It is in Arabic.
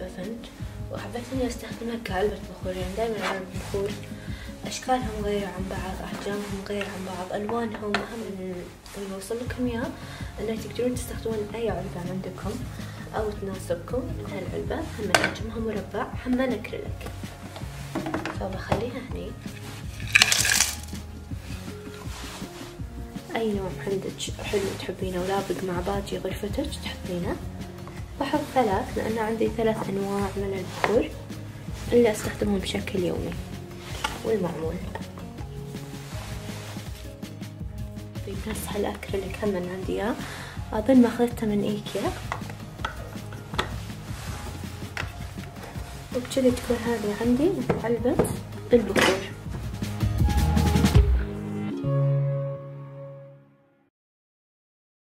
اسفنج وحبيت اني أستخدمها كعلبة بخور. يعني دائما علبة البخور أشكالهم غير عن بعض أحجامهم غير عن بعض ألوانهم أهم اللي بوصل لكم اياه أنه تقدرون تستخدمون أي علبة عندكم أو تناسبكم. هالعلبة هم حجمها مربع هم أكريليك. فبخليها هني. أي نوع عندك حلو تحبينه ولابق مع باقي غرفتك تحطينه بحط ثلاث لأن عندي ثلاث أنواع من البخور اللي أستخدمهم بشكل يومي والمعمول. في نفس هالاكريليك هم عندي إياه. أظن ماخذته من إيكيا. وبكذا تكون هذه عندي علبة البخور